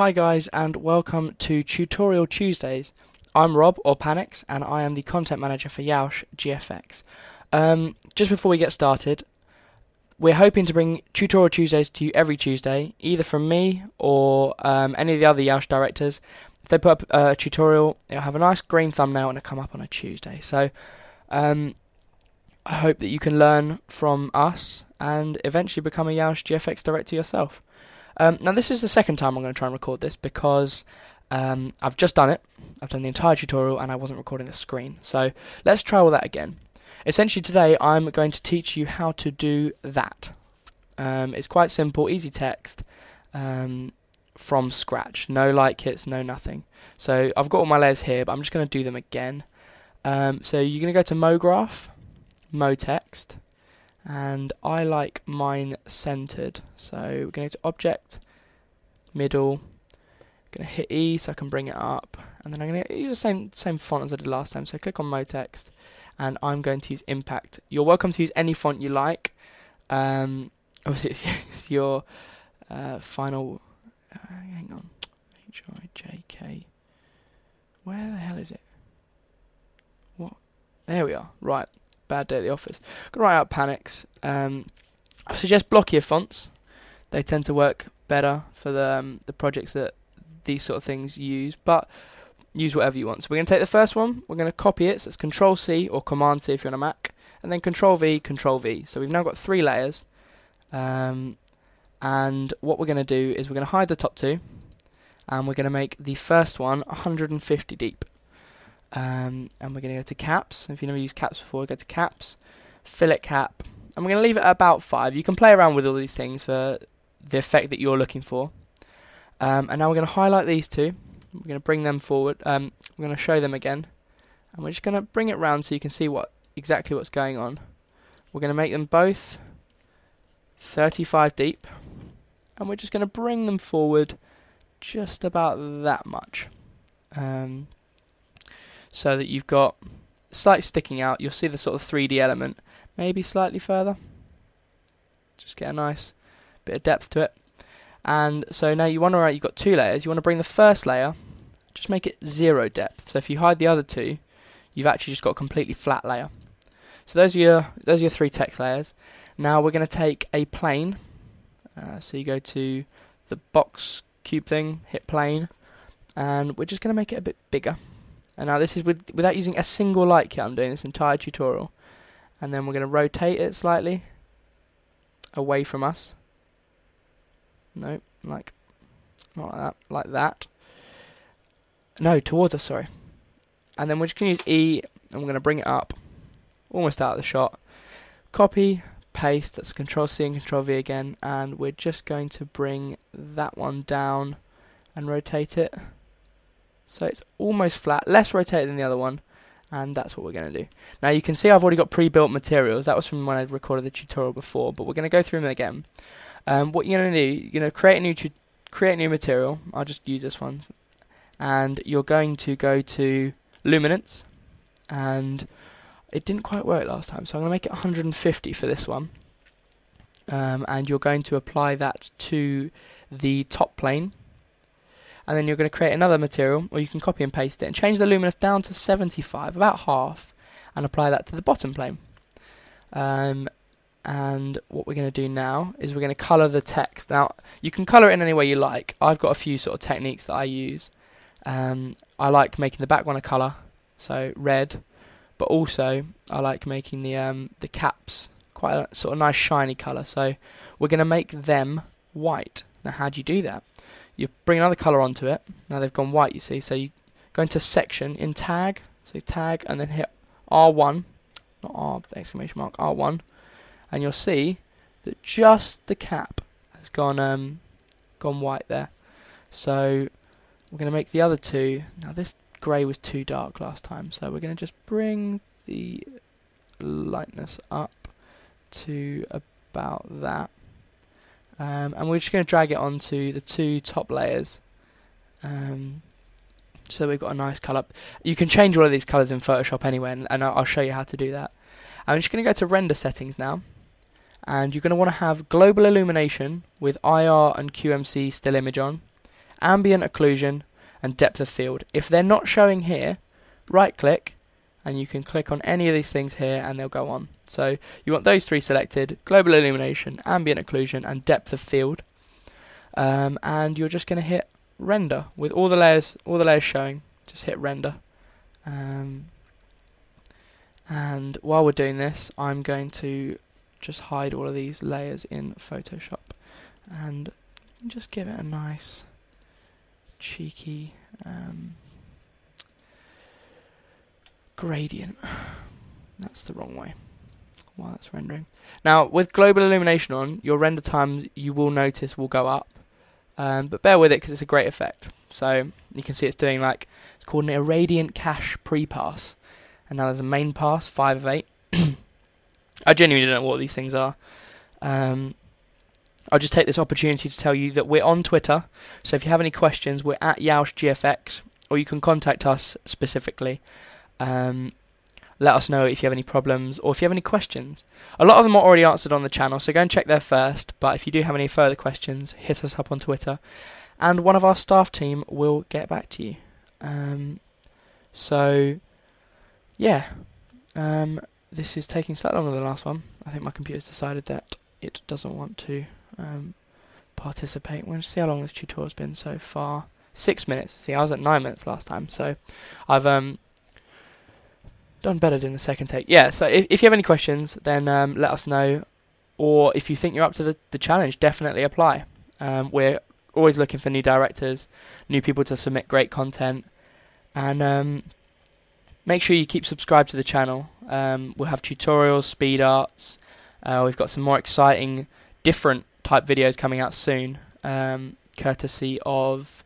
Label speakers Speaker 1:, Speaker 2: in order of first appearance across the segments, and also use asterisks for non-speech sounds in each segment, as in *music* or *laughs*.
Speaker 1: Hi guys and welcome to Tutorial Tuesdays. I'm Rob or PaNiiKzZ and I am the content manager for Yeousch GFX. Um, just before we get started, we're hoping to bring Tutorial Tuesdays to you every Tuesday, either from me or um, any of the other Yeousch directors. If they put up a tutorial, it'll have a nice green thumbnail and it'll come up on a Tuesday. So um, I hope that you can learn from us and eventually become a Yeousch GFX director yourself. Um, now, this is the second time I'm going to try and record this because um, I've just done it. I've done the entire tutorial and I wasn't recording the screen. So let's try all that again. Essentially, today I'm going to teach you how to do that. Um, it's quite simple, easy text um, from scratch. No light kits, no nothing. So I've got all my layers here, but I'm just going to do them again. Um, so you're going to go to MoGraph, MoText, and I like mine centered. So we're going to go to object, middle, going to hit E so I can bring it up, and then I'm going to use the same same font as I did last time. So click on MoText, and I'm going to use Impact. You're welcome to use any font you like. Um, *laughs* obviously, it's, it's your uh, final. Uh, hang on, H I J K. Where the hell is it? What? There we are. Right bad day at the office. Gonna write out PaNiiKzZ. Um, I suggest blockier fonts. They tend to work better for the um, the projects that these sort of things use, but use whatever you want. So we're going to take the first one, we're going to copy it, so it's Control C or Command C if you're on a Mac, and then Control V, Control V. So we've now got three layers, um, and what we're going to do is we're going to hide the top two, and we're going to make the first one 150 deep. Um, and we're going to go to caps. If you've never used caps before, go to caps, fillet cap, and we're going to leave it at about 5. You can play around with all these things for the effect that you're looking for. Um, and now we're going to highlight these two. We're going to bring them forward. Um, we're going to show them again. And we're just going to bring it round so you can see what exactly what's going on. We're going to make them both 35 deep. And we're just going to bring them forward just about that much. Um, so that you've got slight sticking out. You'll see the sort of 3D element, maybe slightly further. Just get a nice bit of depth to it. And so now you want to you've got two layers. You want to bring the first layer, just make it zero depth. So if you hide the other two, you've actually just got a completely flat layer. So those are your those are your three text layers. Now we're going to take a plane. Uh, so you go to the box cube thing, hit plane, and we're just going to make it a bit bigger. And now this is with, without using a single light kit. I'm doing this entire tutorial. And then we're going to rotate it slightly away from us. No, like not like that, like that. No, towards us, sorry. And then we're just going to use E and we're going to bring it up almost out of the shot. Copy, paste, that's Control C and Control V again, and we're just going to bring that one down and rotate it. So it's almost flat, less rotated than the other one, and that's what we're going to do. Now you can see I've already got pre-built materials. That was from when I recorded the tutorial before, but we're going to go through them again. Um, what you're going to do, you're going to create a new create new material. I'll just use this one, and you're going to go to luminance, and it didn't quite work last time, so I'm going to make it 150 for this one. Um, and you're going to apply that to the top plane and then you're going to create another material, or you can copy and paste it, and change the luminance down to 75, about half, and apply that to the bottom plane. Um, and what we're going to do now is we're going to colour the text. Now, you can colour it in any way you like. I've got a few sort of techniques that I use. Um, I like making the background a colour, so red, but also I like making the um, the caps quite a sort of nice shiny colour. So we're going to make them white. Now, how do you do that? You bring another color onto it. Now they've gone white, you see. So you go into section in tag, so tag, and then hit R1, not R exclamation mark R1, and you'll see that just the cap has gone um gone white there. So we're going to make the other two. Now this grey was too dark last time, so we're going to just bring the lightness up to about that. Um, and we're just going to drag it onto the two top layers. Um, so we've got a nice colour. You can change all of these colours in Photoshop anyway, and, and I'll show you how to do that. I'm just going to go to render settings now. And you're going to want to have global illumination with IR and QMC still image on. ambient occlusion, and depth of field. If they're not showing here, right click and you can click on any of these things here and they'll go on. So you want those three selected, global illumination, ambient occlusion and depth of field. Um, and you're just going to hit render with all the layers all the layers showing. Just hit render. Um, and while we're doing this, I'm going to just hide all of these layers in Photoshop and just give it a nice cheeky um, gradient. *sighs* That's the wrong way. While that's rendering. Now, with global illumination on, your render times you will notice will go up. Um, but bear with it because it's a great effect. So you can see it's doing like it's called an irradiance cache pre-pass, and now there's a main pass, five of eight. *coughs* I genuinely don't know what these things are. Um, I'll just take this opportunity to tell you that we're on Twitter. So if you have any questions, we're at YeouschGFX, or you can contact us specifically. Um, let us know if you have any problems or if you have any questions. A lot of them are already answered on the channel, so go and check there first. But if you do have any further questions, hit us up on Twitter, and one of our staff team will get back to you. Um, so, yeah, um, this is taking slightly longer than the last one. I think my computer's decided that it doesn't want to um, participate. To see how long this tutorial's been so far. Six minutes. See, I was at nine minutes last time, so I've um, done better than the second take. Yeah, so if, if you have any questions, then um, let us know. Or if you think you're up to the, the challenge, definitely apply. Um, we're always looking for new directors, new people to submit great content, and um, make sure you keep subscribed to the channel. Um, we'll have tutorials, speed arts. Uh, we've got some more exciting, different type videos coming out soon, um, courtesy of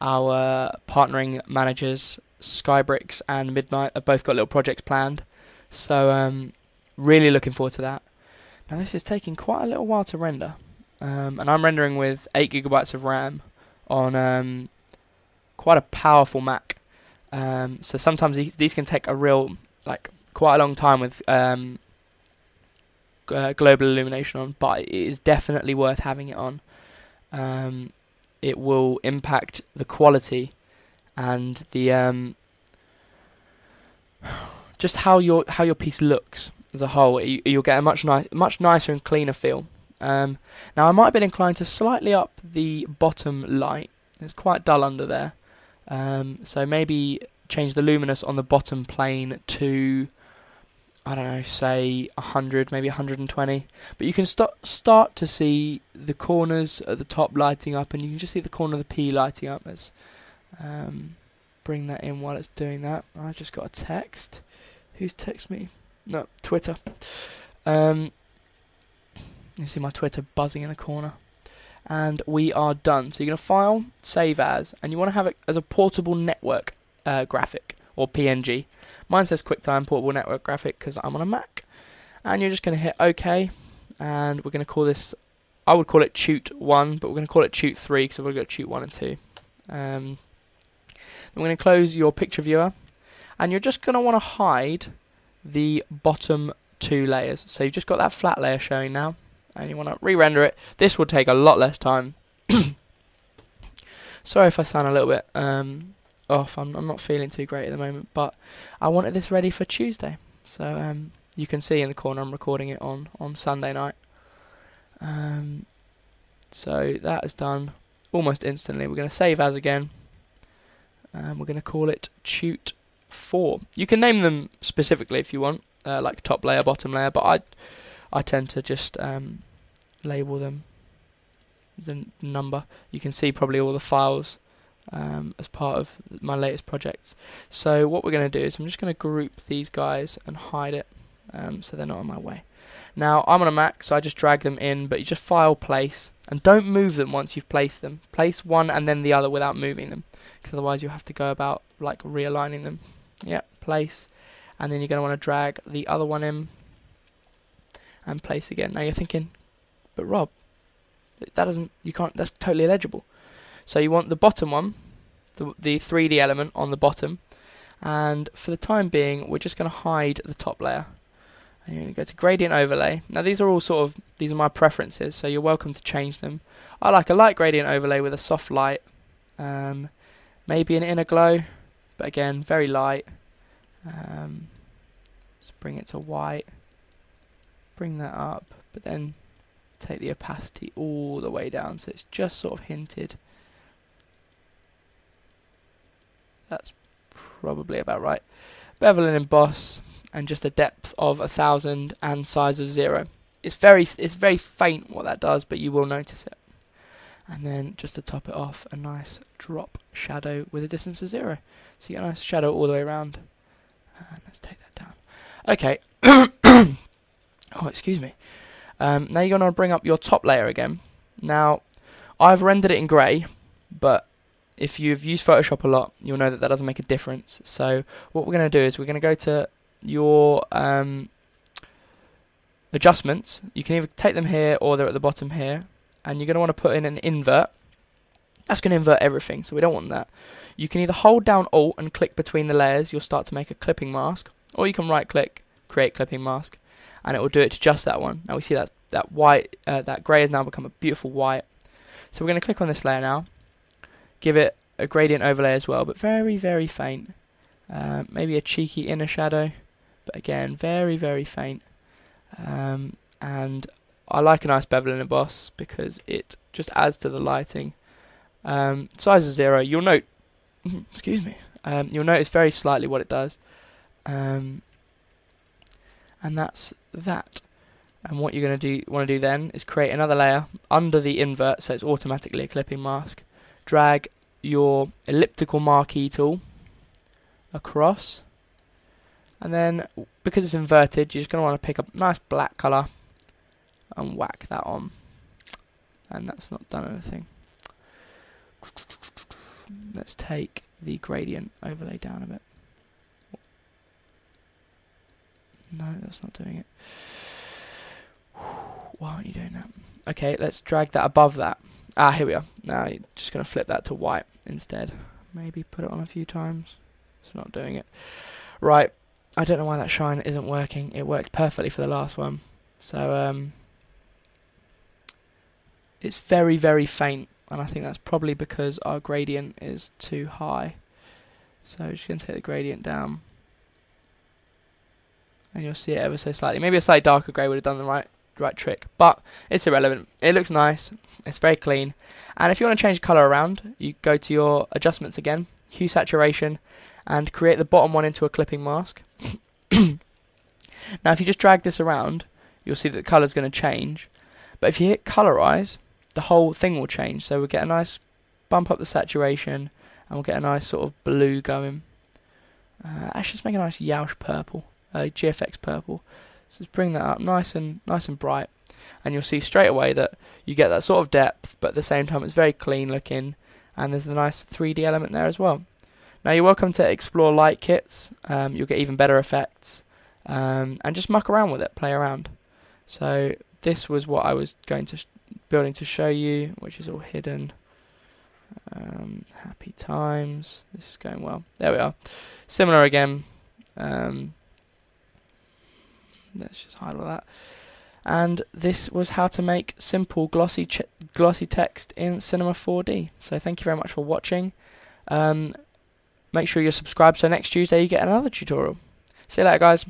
Speaker 1: our partnering managers Skybricks and Midnight have both got little projects planned. So um, really looking forward to that. Now this is taking quite a little while to render, um, and I'm rendering with eight gigabytes of RAM on um, quite a powerful Mac. Um, so sometimes these these can take a real like quite a long time with um, uh, global illumination on, but it is definitely worth having it on. Um, it will impact the quality and the um, just how your how your piece looks as a whole. You, will get a much nice, much nicer and cleaner feel. Um, now I might have been inclined to slightly up the bottom light. It's quite dull under there, um, so maybe change the luminance on the bottom plane to I don't know, say 100, maybe 120. But you can start start to see the corners at the top lighting up, and you can just see the corner of the P lighting up. As um, bring that in while it's doing that. I just got a text. Who's text me? No, Twitter. Um, you see my Twitter buzzing in the corner. And we are done. So you're going to file, save as, and you want to have it as a portable network uh, graphic or PNG. Mine says QuickTime Portable Network Graphic because I'm on a Mac. And you're just going to hit OK. And we're going to call this, I would call it Chute 1, but we're going to call it Chute 3 because we've got Chute 1 and 2. Um, I'm going to close your picture viewer and you're just going to want to hide the bottom two layers. So you've just got that flat layer showing now and you want to re-render it. This will take a lot less time. *coughs* Sorry if I sound a little bit um, off. I'm, I'm, not feeling too great at the moment, but I wanted this ready for Tuesday. So um, you can see in the corner I'm recording it on, on Sunday night. Um, so that is done almost instantly. We're going to save as again and we're going to call it Chute 4. You can name them specifically if you want, uh, like top layer, bottom layer, but I I tend to just um, label them the number. You can see probably all the files um, as part of my latest projects. So what we're going to do is I'm just going to group these guys and hide it um, so they're not in my way. Now I'm on a Mac, so I just drag them in, but you just file place and don't move them once you've placed them. Place one and then the other without moving them because otherwise you'll have to go about like realigning them. Yep, place. And then you're going to want to drag the other one in and place again. Now you're thinking, but Rob, that doesn't, you can't, that's totally illegible. So you want the bottom one, the, the 3D element on the bottom, and for the time being, we're just going to hide the top layer. And you're going to go to gradient overlay. Now these are all sort of, these are my preferences, so you're welcome to change them. I like a light gradient overlay with a soft light Um, maybe an inner glow, but again, very light. Um, let's bring it to white. Bring that up, but then take the opacity all the way down so it's just sort of hinted. That's probably about right. Bevel and emboss, and just a depth of a thousand and size of zero. It's very it's very faint what that does, but you will notice it. And then just to top it off, a nice drop shadow with a distance of zero. So you get a nice shadow all the way around. And let's take that down. Okay. *coughs* oh, excuse me. Um, now you're going to bring up your top layer again. Now, I've rendered it in grey, but if you've used Photoshop a lot, you'll know that that doesn't make a difference. So what we're going to do is we're going to go to your um, adjustments. You can either take them here or they're at the bottom here. And you're going to want to put in an invert. That's going to invert everything, so we don't want that. You can either hold down Alt and click between the layers. You'll start to make a clipping mask. Or you can right click, create clipping mask. And it will do it to just that one. Now we see that, that white, uh, that grey has now become a beautiful white. So we're going to click on this layer now give it a gradient overlay as well, but very, very faint. Um, maybe a cheeky inner shadow, but again, very, very faint. Um, and I like a nice bevel and emboss because it just adds to the lighting. Um, size is zero. You'll note, *laughs* excuse me, um, you'll notice very slightly what it does. Um, and that's that. And what you're going to do want to do then is create another layer under the invert, so it's automatically a clipping mask drag your elliptical marquee tool across and then because it's inverted you're just going to want to pick a nice black colour and whack that on and that's not done anything let's take the gradient overlay down a bit no that's not doing it *sighs* why aren't you doing that okay let's drag that above that Ah, here we are. Now you're just going to flip that to white instead. Maybe put it on a few times. It's not doing it. Right. I don't know why that shine isn't working. It worked perfectly for the last one. So, um, it's very, very faint. And I think that's probably because our gradient is too high. So just going to take the gradient down. And you'll see it ever so slightly. Maybe a slightly darker grey would have done the right right trick, but it's irrelevant. It looks nice, it's very clean, and if you want to change the colour around, you go to your adjustments again, hue saturation, and create the bottom one into a clipping mask. *coughs* now if you just drag this around, you'll see that the colour is going to change, but if you hit colorize, the whole thing will change, so we'll get a nice bump up the saturation, and we'll get a nice sort of blue going. Uh, actually, let's make a nice Yeousch purple, uh, GFX purple. So just bring that up nice and nice and bright, and you'll see straight away that you get that sort of depth, but at the same time it's very clean looking, and there's a nice 3D element there as well. Now you're welcome to explore light kits. Um, you'll get even better effects, um, and just muck around with it, play around. So this was what I was going to building to show you, which is all hidden. Um, happy times. This is going well. There we are. Similar again. Um, let's just hide all that. And this was how to make simple glossy glossy text in Cinema 4D. So thank you very much for watching. Um, make sure you're subscribed so next Tuesday you get another tutorial. See you later guys.